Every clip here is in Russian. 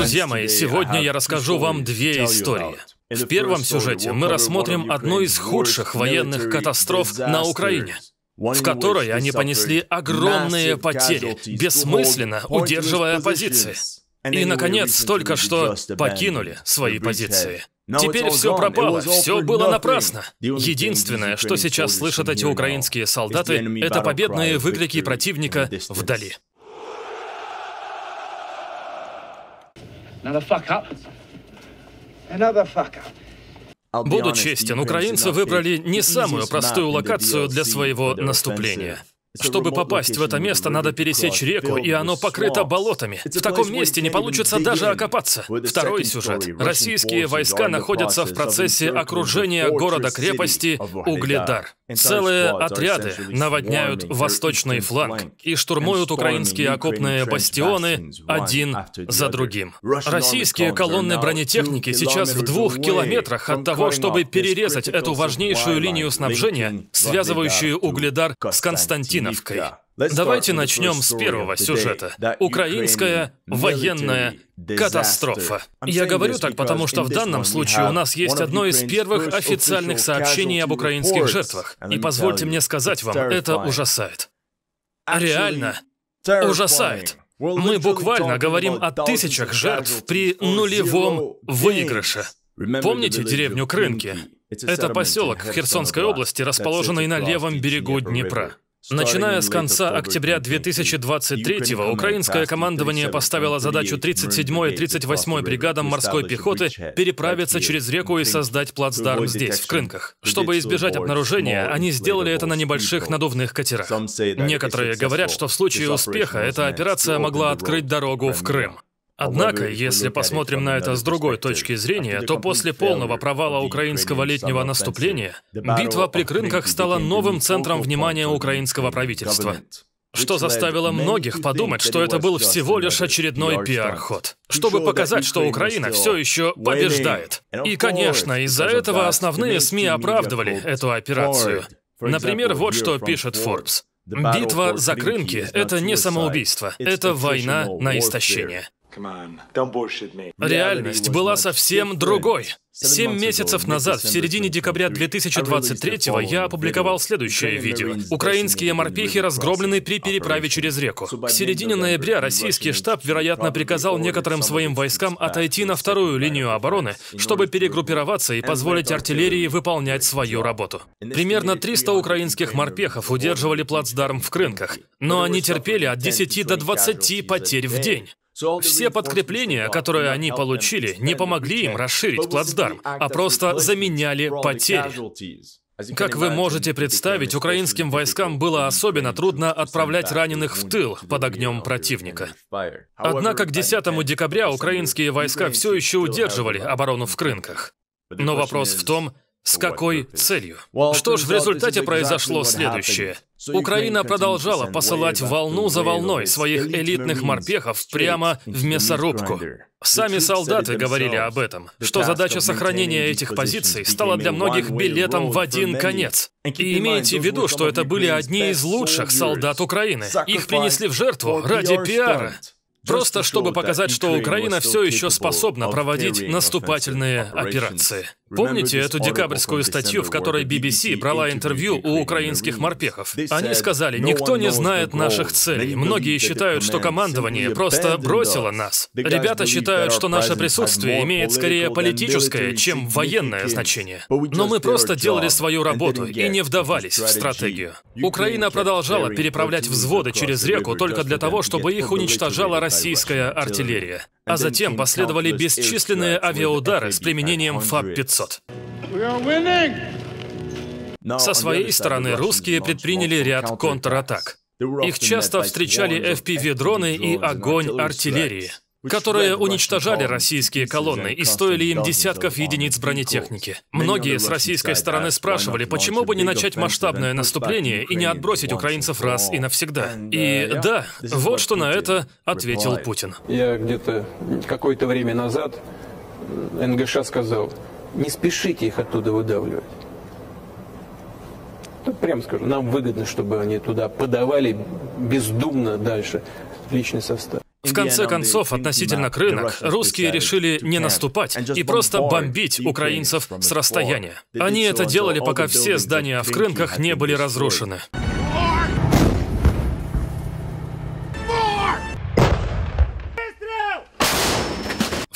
Друзья мои, сегодня я расскажу вам две истории. В первом сюжете мы рассмотрим одну из худших военных катастроф на Украине, в которой они понесли огромные потери, бессмысленно удерживая позиции. И, наконец, только что покинули свои позиции. Теперь все пропало, все было напрасно. Единственное, что сейчас слышат эти украинские солдаты, это победные выкрики противника вдали. Буду честен, украинцы выбрали не самую простую локацию для своего наступления. Чтобы попасть в это место, надо пересечь реку, и оно покрыто болотами. В таком месте не получится даже окопаться. Второй сюжет. Российские войска находятся в процессе окружения города-крепости Угледар. Целые отряды наводняют восточный фланг и штурмуют украинские окопные бастионы один за другим. Российские колонны бронетехники сейчас в двух километрах от того, чтобы перерезать эту важнейшую линию снабжения, связывающую Угледар с Константиновкой. Давайте начнем с первого сюжета. Украинская военная катастрофа. Я говорю так, потому что в данном случае у нас есть одно из первых официальных сообщений об украинских жертвах. И позвольте мне сказать вам, это ужасает. Реально ужасает. Мы буквально говорим о тысячах жертв при нулевом выигрыше. Помните деревню Крынки? Это поселок в Херсонской области, расположенный на левом берегу Днепра. Начиная с конца октября 2023-го, украинское командование поставило задачу 37-й и 38-й бригадам морской пехоты переправиться через реку и создать плацдарм здесь, в Крынках. Чтобы избежать обнаружения, они сделали это на небольших надувных катерах. Некоторые говорят, что в случае успеха эта операция могла открыть дорогу в Крым. Однако, если посмотрим на это с другой точки зрения, то после полного провала украинского летнего наступления, битва при Крынках стала новым центром внимания украинского правительства. Что заставило многих подумать, что это был всего лишь очередной пиар-ход, чтобы показать, что Украина все еще побеждает. И, конечно, из-за этого основные СМИ оправдывали эту операцию. Например, вот что пишет Forbes. Битва за Крынки — это не самоубийство, это война на истощение. Реальность была совсем другой. Семь месяцев назад, в середине декабря 2023-го, я опубликовал следующее видео. Украинские морпехи разгромлены при переправе через реку. В середине ноября российский штаб, вероятно, приказал некоторым своим войскам отойти на вторую линию обороны, чтобы перегруппироваться и позволить артиллерии выполнять свою работу. Примерно 300 украинских морпехов удерживали плацдарм в Крынках, но они терпели от 10 до 20 потерь в день. Все подкрепления, которые они получили, не помогли им расширить плацдарм, а просто заменяли потери. Как вы можете представить, украинским войскам было особенно трудно отправлять раненых в тыл под огнем противника. Однако к 10 декабря украинские войска все еще удерживали оборону в Крынках. Но вопрос в том, с какой целью? Что ж, в результате произошло следующее. Украина продолжала посылать волну за волной своих элитных морпехов прямо в мясорубку. Сами солдаты говорили об этом, что задача сохранения этих позиций стала для многих билетом в один конец. И имейте в виду, что это были одни из лучших солдат Украины. Их принесли в жертву ради пиара. Просто чтобы показать, что Украина все еще способна проводить наступательные операции. Помните эту декабрьскую статью, в которой BBC брала интервью у украинских морпехов? Они сказали, никто не знает наших целей. Многие считают, что командование просто бросило нас. Ребята считают, что наше присутствие имеет скорее политическое, чем военное значение. Но мы просто делали свою работу и не вдавались в стратегию. Украина продолжала переправлять взводы через реку только для того, чтобы их уничтожала российская артиллерия. А затем последовали бесчисленные авиаудары с применением ФАБ-500. Со своей стороны русские предприняли ряд контратак. Их часто встречали FPV-дроны и огонь артиллерии которые уничтожали российские колонны и стоили им десятков единиц бронетехники. Многие с российской стороны спрашивали, почему бы не начать масштабное наступление и не отбросить украинцев раз и навсегда. И да, вот что на это ответил Путин. Я где-то какое-то время назад НГШ сказал, не спешите их оттуда выдавливать. Тут прямо скажу, нам выгодно, чтобы они туда подавали бездумно дальше личный состав. В конце концов, относительно крынок, русские решили не наступать и просто бомбить украинцев с расстояния. Они это делали, пока все здания в крынках не были разрушены.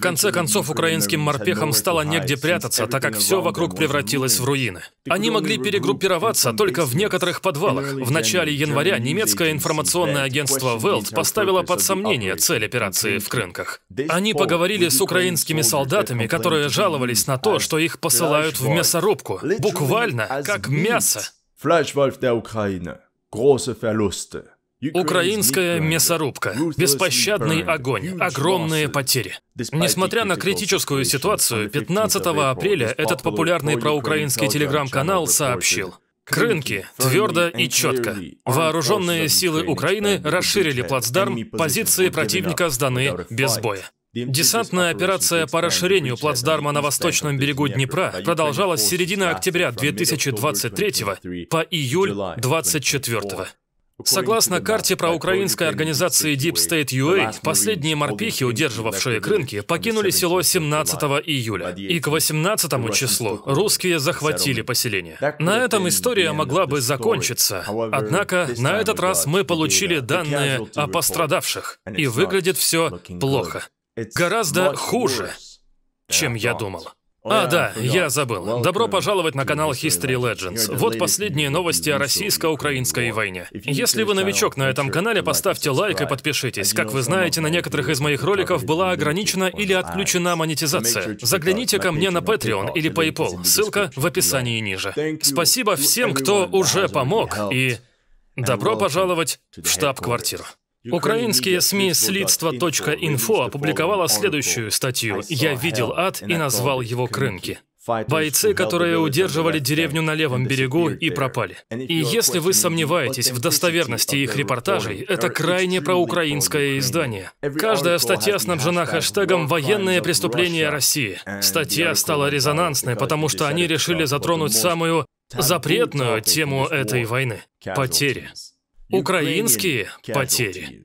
В конце концов, украинским морпехам стало негде прятаться, так как все вокруг превратилось в руины. Они могли перегруппироваться только в некоторых подвалах. В начале января немецкое информационное агентство Welt поставило под сомнение цель операции в Крынках. Они поговорили с украинскими солдатами, которые жаловались на то, что их посылают в мясорубку. Буквально, как мясо. Fleischwolf der Ukraine. Große Verluste. Украинская мясорубка. Беспощадный огонь. Огромные потери. Несмотря на критическую ситуацию, 15 апреля этот популярный проукраинский телеграм-канал сообщил. Крынки, твердо и четко. Вооруженные силы Украины расширили плацдарм, позиции противника сданы без боя. Десантная операция по расширению плацдарма на восточном берегу Днепра продолжалась с середины октября 2023 по июль 2024. Согласно карте проукраинской организации Deep State UA, последние морпехи, удерживавшие Крынки, покинули село 17 июля. И к 18 числу русские захватили поселение. На этом история могла бы закончиться. Однако на этот раз мы получили данные о пострадавших. И выглядит все плохо. Гораздо хуже, чем я думал. А, да, я забыл. Добро пожаловать на канал History Legends. Вот последние новости о российско-украинской войне. Если вы новичок на этом канале, поставьте лайк и подпишитесь. Как вы знаете, на некоторых из моих роликов была ограничена или отключена монетизация. Загляните ко мне на Patreon или PayPal. Ссылка в описании ниже. Спасибо всем, кто уже помог, и добро пожаловать в штаб-квартиру. Украинские СМИ Следство.инфо опубликовала следующую статью «Я видел ад и назвал его Крынки». Бойцы, которые удерживали деревню на левом берегу и пропали. И если вы сомневаетесь в достоверности их репортажей, это крайне проукраинское издание. Каждая статья снабжена хэштегом «Военные преступления России». Статья стала резонансной, потому что они решили затронуть самую запретную тему этой войны – потери. Украинские потери.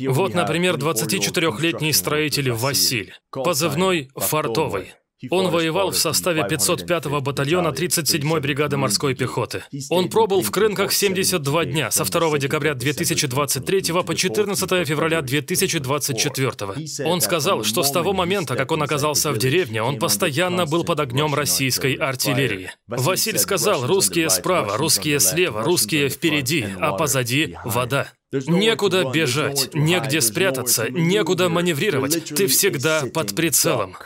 Вот, например, 24-летний строитель Василь, позывной «Фартовый». Он воевал в составе 505-го батальона 37-й бригады морской пехоты. Он пробыл в Крынках 72 дня, со 2 декабря 2023 по 14 февраля 2024. Он сказал, что с того момента, как он оказался в деревне, он постоянно был под огнем российской артиллерии. Василь сказал, русские справа, русские слева, русские впереди, а позади вода. Некуда бежать, негде спрятаться, некуда маневрировать. Ты всегда под прицелом.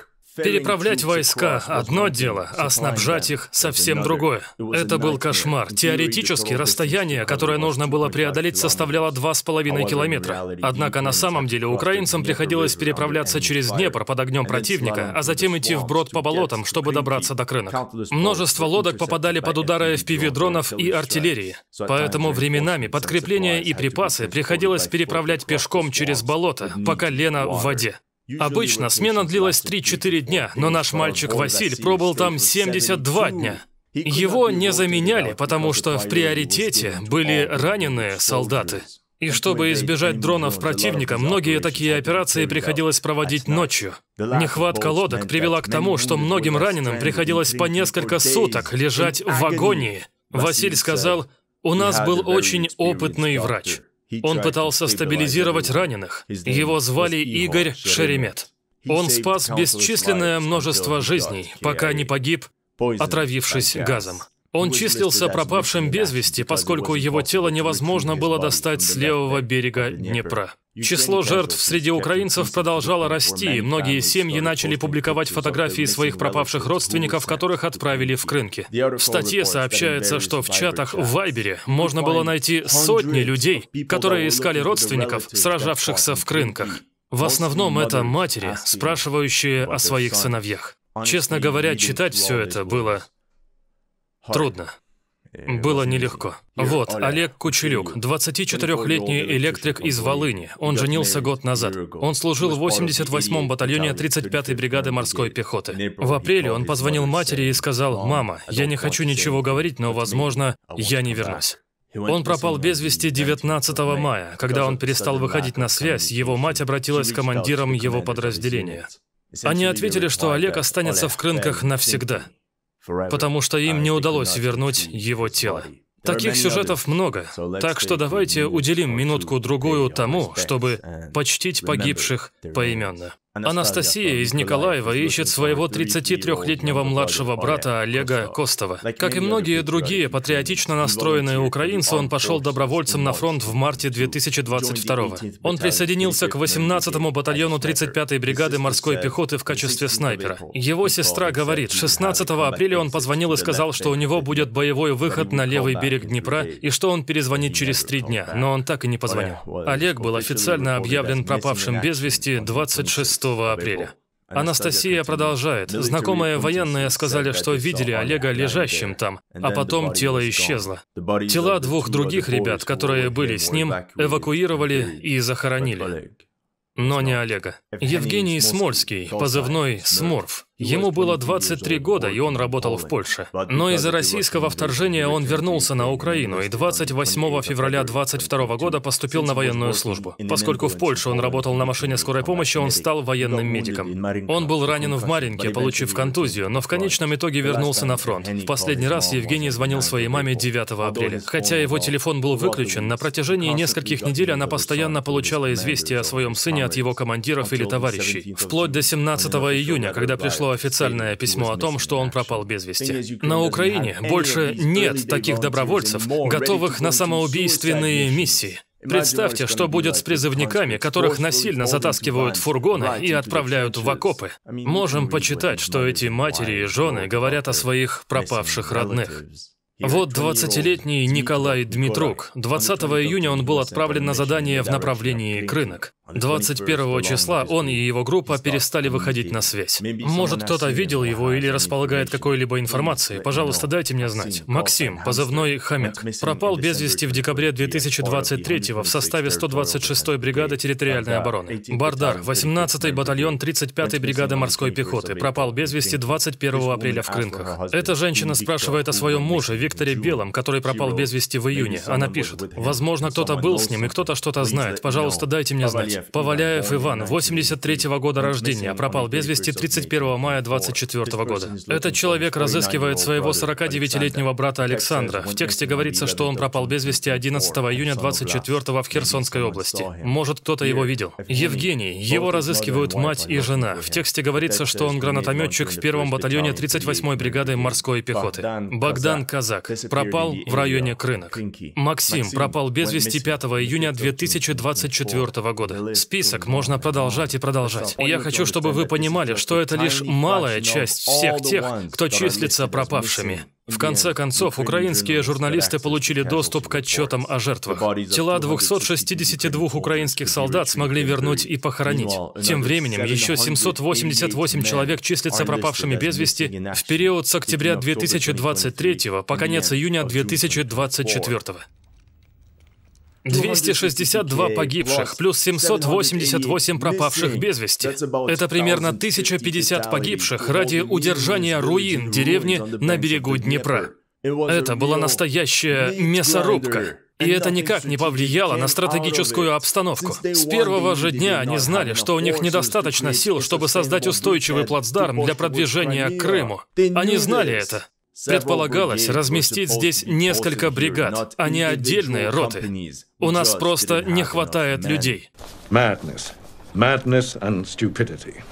Переправлять войска – одно дело, а снабжать их – совсем другое. Это был кошмар. Теоретически, расстояние, которое нужно было преодолеть, составляло 2,5 километра. Однако на самом деле украинцам приходилось переправляться через Днепр под огнем противника, а затем идти вброд по болотам, чтобы добраться до крынок. Множество лодок попадали под удары FPV-дронов и артиллерии. Поэтому временами подкрепления и припасы приходилось переправлять пешком через болото, пока Лена в воде. Обычно смена длилась 3-4 дня, но наш мальчик Василь пробыл там 72 дня. Его не заменяли, потому что в приоритете были раненые солдаты. И чтобы избежать дронов противника, многие такие операции приходилось проводить ночью. Нехватка лодок привела к тому, что многим раненым приходилось по несколько суток лежать в агонии. Василь сказал, «У нас был очень опытный врач. Он пытался стабилизировать раненых. Его звали Игорь Шеремет. Он спас бесчисленное множество жизней, пока не погиб, отравившись газом. Он числился пропавшим без вести, поскольку его тело невозможно было достать с левого берега Днепра. Число жертв среди украинцев продолжало расти, и многие семьи начали публиковать фотографии своих пропавших родственников, которых отправили в Крынки. В статье сообщается, что в чатах в Вайбере можно было найти сотни людей, которые искали родственников, сражавшихся в Крынках. В основном это матери, спрашивающие о своих сыновьях. Честно говоря, читать все это было трудно. Было нелегко. Вот, Олег Кучелюк, 24-летний электрик из Волыни. Он женился год назад. Он служил в 88-м батальоне 35-й бригады морской пехоты. В апреле он позвонил матери и сказал, «Мама, я не хочу ничего говорить, но, возможно, я не вернусь». Он пропал без вести 19 мая. Когда он перестал выходить на связь, его мать обратилась к командирам его подразделения. Они ответили, что Олег останется в Крынках навсегда, потому что им не удалось вернуть его тело. Таких сюжетов много, так что давайте уделим минутку-другую тому, чтобы почтить погибших поименно. Анастасия из Николаева ищет своего 33-летнего младшего брата Олега Костова. Как и многие другие патриотично настроенные украинцы, он пошел добровольцем на фронт в марте 2022 -го. Он присоединился к 18-му батальону 35-й бригады морской пехоты в качестве снайпера. Его сестра говорит, 16 апреля он позвонил и сказал, что у него будет боевой выход на левый берег Днепра и что он перезвонит через три дня, но он так и не позвонил. Олег был официально объявлен пропавшим без вести 26 апреля. Анастасия продолжает. Знакомые военные сказали, что видели Олега лежащим там, а потом тело исчезло. Тела двух других ребят, которые были с ним, эвакуировали и захоронили. Но не Олега. Евгений Смольский, позывной «Смурф», Ему было 23 года, и он работал в Польше. Но из-за российского вторжения он вернулся на Украину и 28 февраля 22 года поступил на военную службу. Поскольку в Польше он работал на машине скорой помощи, он стал военным медиком. Он был ранен в Маринке, получив контузию, но в конечном итоге вернулся на фронт. В последний раз Евгений звонил своей маме 9 апреля. Хотя его телефон был выключен, на протяжении нескольких недель она постоянно получала известия о своем сыне от его командиров или товарищей. Вплоть до 17 июня, когда пришло официальное письмо о том, что он пропал без вести. На Украине больше нет таких добровольцев, готовых на самоубийственные миссии. Представьте, что будет с призывниками, которых насильно затаскивают в фургоны и отправляют в окопы. Можем почитать, что эти матери и жены говорят о своих пропавших родных. Вот 20-летний Николай Дмитрук. 20 июня он был отправлен на задание в направлении Крынок. 21 числа он и его группа перестали выходить на связь. Может, кто-то видел его или располагает какой-либо информацией, пожалуйста, дайте мне знать. Максим, позывной «Хомяк», пропал без вести в декабре 2023 в составе 126-й бригады территориальной обороны. Бардар, 18-й батальон 35-й бригады морской пехоты, пропал без вести 21 апреля в Крынках. Эта женщина спрашивает о своем муже, Викторе Белом, который пропал без вести в июне. Она пишет, «Возможно, кто-то был с ним, и кто-то что-то знает. Пожалуйста, дайте мне знать». Поваляев Иван, 83-го года рождения, пропал без вести 31 мая 24 года. Этот человек разыскивает своего 49-летнего брата Александра. В тексте говорится, что он пропал без вести 11 июня 24 в Херсонской области. Может, кто-то его видел. Евгений. Его разыскивают мать и жена. В тексте говорится, что он гранатометчик в первом батальоне 38-й бригады морской пехоты. Богдан Казак. Пропал в районе Крынок. Максим пропал без вести 5 июня 2024 года. Список можно продолжать и продолжать. Я хочу, чтобы вы понимали, что это лишь малая часть всех тех, кто числится пропавшими. В конце концов, украинские журналисты получили доступ к отчетам о жертвах. Тела 262 украинских солдат смогли вернуть и похоронить. Тем временем, еще 788 человек числятся пропавшими без вести в период с октября 2023 по конец июня 2024. 262 погибших, плюс 788 пропавших без вести. Это примерно 1050 погибших ради удержания руин деревни на берегу Днепра. Это была настоящая мясорубка. И это никак не повлияло на стратегическую обстановку. С первого же дня они знали, что у них недостаточно сил, чтобы создать устойчивый плацдарм для продвижения к Крыму. Они знали это. Предполагалось разместить здесь несколько бригад, а не отдельные роты. У нас просто не хватает людей. Madness. Madness and stupidity.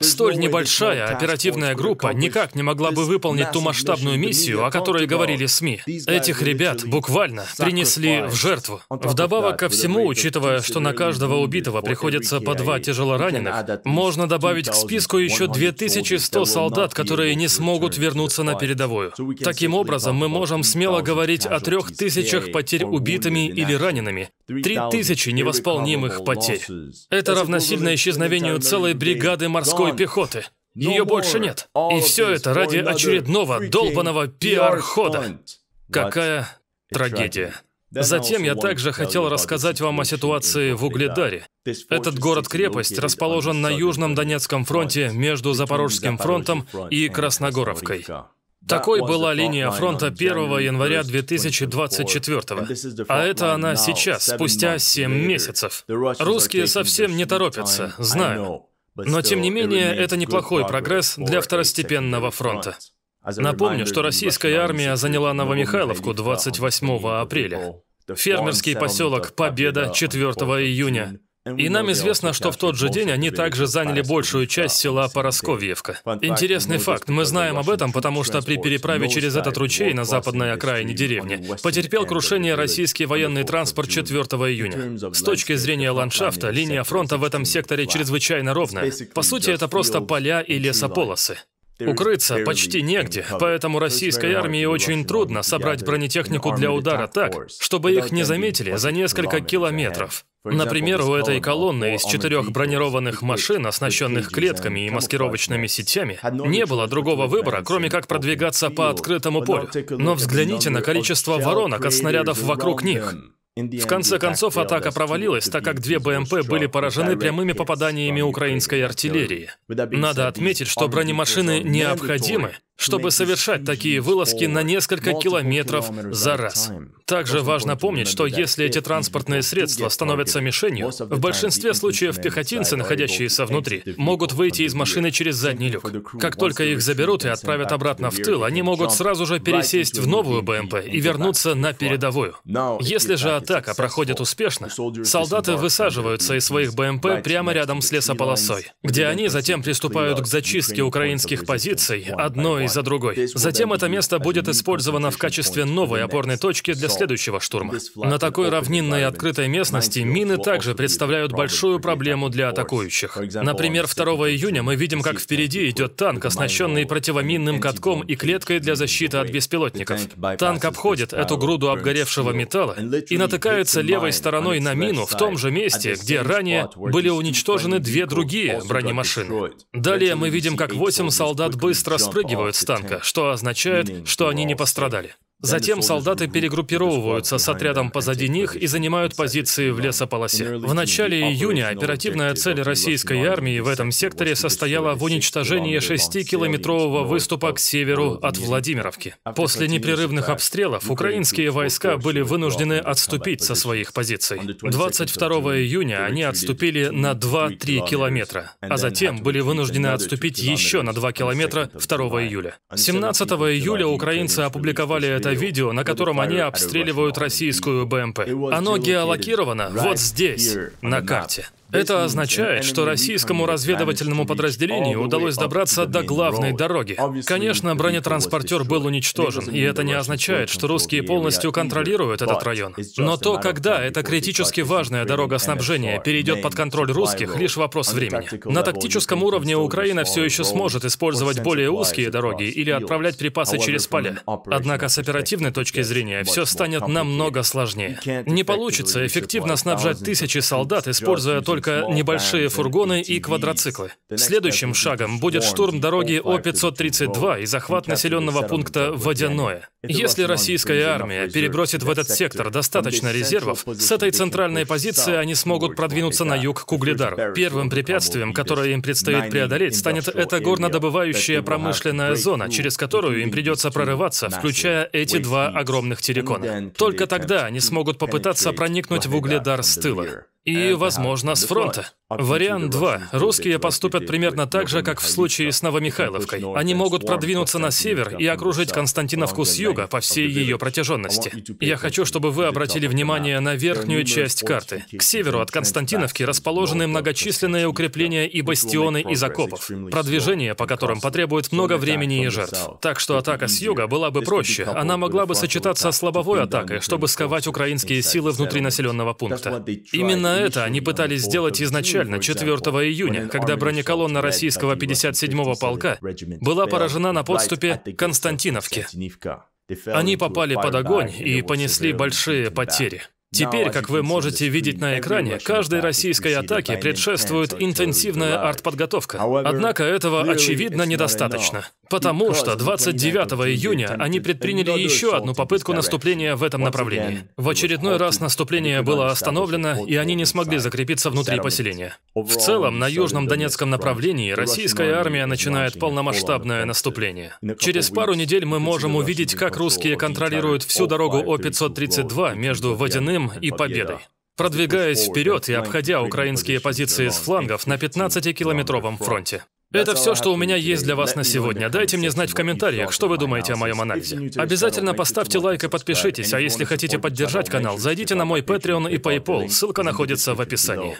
Столь небольшая оперативная группа никак не могла бы выполнить ту масштабную миссию, о которой говорили СМИ. Этих ребят буквально принесли в жертву. Вдобавок ко всему, учитывая, что на каждого убитого приходится по два тяжелораненых, можно добавить к списку еще 2100 солдат, которые не смогут вернуться на передовую. Таким образом, мы можем смело говорить о трех тысячах потерь убитыми или ранеными, три тысячи невосполнимых потерь. Это равносильно исчезновению целой бригады морской пехоты. Ее больше нет. И все это ради очередного долбанного пиар-хода. Какая трагедия. Затем я также хотел рассказать вам о ситуации в Угледаре. Этот город-крепость расположен на Южном Донецком фронте между Запорожским фронтом и Красногоровкой. Такой была линия фронта 1 января 2024 А это она сейчас, спустя 7 месяцев. Русские совсем не торопятся, знаю. Но тем не менее, это неплохой прогресс для второстепенного фронта. Напомню, что российская армия заняла Новомихайловку 28 апреля. Фермерский поселок Победа 4 июня. И нам известно, что в тот же день они также заняли большую часть села Поросковьевка. Интересный факт. Мы знаем об этом, потому что при переправе через этот ручей на западной окраине деревни потерпел крушение российский военный транспорт 4 июня. С точки зрения ландшафта, линия фронта в этом секторе чрезвычайно ровная. По сути, это просто поля и лесополосы. Укрыться почти негде, поэтому российской армии очень трудно собрать бронетехнику для удара так, чтобы их не заметили за несколько километров. Например, у этой колонны из четырех бронированных машин, оснащенных клетками и маскировочными сетями, не было другого выбора, кроме как продвигаться по открытому полю. Но взгляните на количество воронок от снарядов вокруг них. В конце концов, атака провалилась, так как две БМП были поражены прямыми попаданиями украинской артиллерии. Надо отметить, что бронемашины необходимы, чтобы совершать такие вылазки на несколько километров за раз. Также важно помнить, что если эти транспортные средства становятся мишенью, в большинстве случаев пехотинцы, находящиеся внутри, могут выйти из машины через задний люк. Как только их заберут и отправят обратно в тыл, они могут сразу же пересесть в новую БМП и вернуться на передовую. Если же атака проходит успешно, солдаты высаживаются из своих БМП прямо рядом с лесополосой, где они затем приступают к зачистке украинских позиций одной одной за другой. Затем это место будет использовано в качестве новой опорной точки для следующего штурма. На такой равнинной открытой местности мины также представляют большую проблему для атакующих. Например, 2 июня мы видим, как впереди идет танк, оснащенный противоминным катком и клеткой для защиты от беспилотников. Танк обходит эту груду обгоревшего металла и натыкается левой стороной на мину в том же месте, где ранее были уничтожены две другие бронемашины. Далее мы видим, как восемь солдат быстро спрыгивают с танка, что означает, что они не пострадали. Затем солдаты перегруппировываются с отрядом позади них и занимают позиции в лесополосе. В начале июня оперативная цель российской армии в этом секторе состояла в уничтожении 6-километрового выступа к северу от Владимировки. После непрерывных обстрелов украинские войска были вынуждены отступить со своих позиций. 22 июня они отступили на 2-3 километра, а затем были вынуждены отступить еще на 2 километра 2 июля. 17 июля украинцы опубликовали это видео, на котором они обстреливают российскую БМП. Оно геолокировано вот здесь, на карте. Это означает, что российскому разведывательному подразделению удалось добраться до главной дороги. Конечно, бронетранспортер был уничтожен, и это не означает, что русские полностью контролируют этот район. Но то, когда эта критически важная дорога снабжения перейдет под контроль русских, лишь вопрос времени. На тактическом уровне Украина все еще сможет использовать более узкие дороги или отправлять припасы через поля. Однако с оперативной точки зрения все станет намного сложнее. Не получится эффективно снабжать тысячи солдат, используя только только небольшие фургоны и квадроциклы. Следующим шагом будет штурм дороги О-532 и захват населенного пункта Водяное. Если российская армия перебросит в этот сектор достаточно резервов, с этой центральной позиции они смогут продвинуться на юг к Угледару. Первым препятствием, которое им предстоит преодолеть, станет эта горнодобывающая промышленная зона, через которую им придется прорываться, включая эти два огромных террикона. Только тогда они смогут попытаться проникнуть в Угледар с тыла. И, возможно, с фронта. Вариант 2. Русские поступят примерно так же, как в случае с Новомихайловкой. Они могут продвинуться на север и окружить Константиновку с юга по всей ее протяженности. Я хочу, чтобы вы обратили внимание на верхнюю часть карты. К северу от Константиновки расположены многочисленные укрепления и бастионы из окопов, продвижение по которым потребует много времени и жертв. Так что атака с юга была бы проще. Она могла бы сочетаться с лобовой атакой, чтобы сковать украинские силы внутри населенного пункта. Именно это они пытались сделать изначально, 4 июня, когда бронеколонна российского 57-го полка была поражена на подступе к Константиновке. Они попали под огонь и понесли большие потери. Теперь, как вы можете видеть на экране, каждой российской атаке предшествует интенсивная артподготовка. Однако этого, очевидно, недостаточно. Потому что 29 июня они предприняли еще одну попытку наступления в этом направлении. В очередной раз наступление было остановлено, и они не смогли закрепиться внутри поселения. В целом, на южном Донецком направлении российская армия начинает полномасштабное наступление. Через пару недель мы можем увидеть, как русские контролируют всю дорогу О-532 между Водяным и Победой. Продвигаясь вперед и обходя украинские позиции с флангов на 15-километровом фронте. Это все, что у меня есть для вас на сегодня. Дайте мне знать в комментариях, что вы думаете о моем анализе. Обязательно поставьте лайк и подпишитесь, а если хотите поддержать канал, зайдите на мой Patreon и PayPal, ссылка находится в описании.